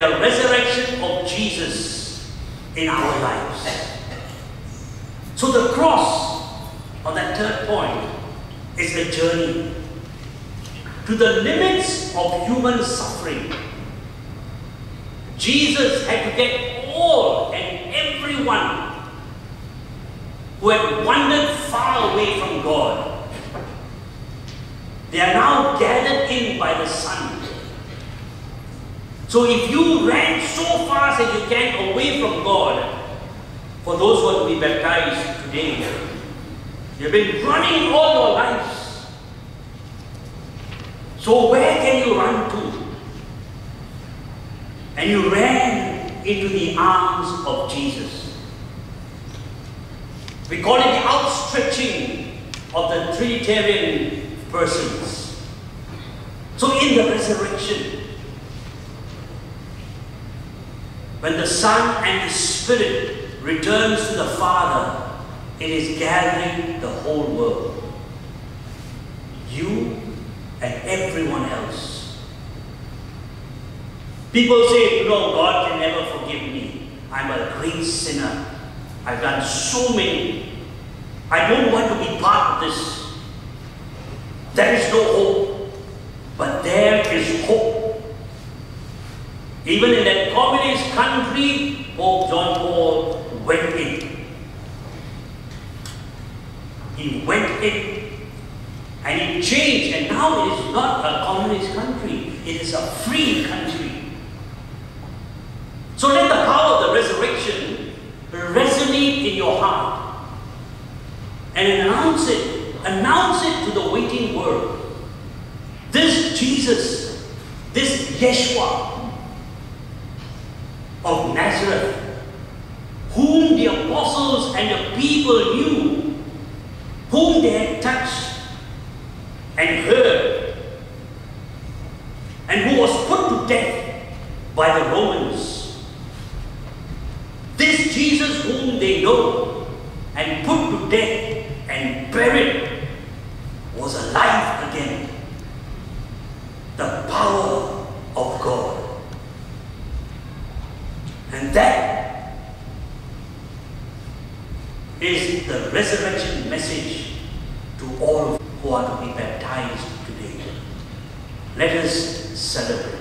the resurrection of Jesus in our lives. So the cross, on that third point, is the journey to the limits of human suffering. Jesus had to get all and everyone who had wandered far away from God. They are now gathered in by the Son. So if you ran so fast as you can away from God, for those who are to be baptized today, you've been running all your lives. So where can you run to? And you ran into the arms of Jesus. We call it the outstretching of the Trinitarian persons. So in the resurrection, when the Son and the Spirit returns to the Father, it is gathering the whole world. You and everyone else. People say, no, God can never forgive me. I'm a great sinner. I've done so many. I don't want to be part of this. There is no hope. But there is hope. Even in that communist country, Pope John Paul went in. He went in and it changed, and now it is not a communist country, it is a free country. So let the power of the resurrection resonate in your heart and announce it, announce it to the waiting world. This Jesus, this Yeshua of Nazareth, whom the apostles and the people knew, whom they had touched and heard, and who was put to death by the Romans. This Jesus whom they know and put to death and buried was alive again. The power of God. And that is the resurrection message to all who are to be baptized today. Let us celebrate.